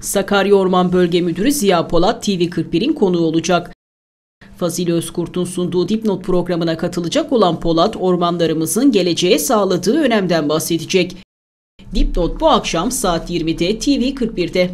Sakarya Orman Bölge Müdürü Ziya Polat TV41'in konuğu olacak. Fazil Özkurt'un sunduğu Dipnot programına katılacak olan Polat, ormanlarımızın geleceğe sağladığı önemden bahsedecek. Dipnot bu akşam saat 20'de TV41'de.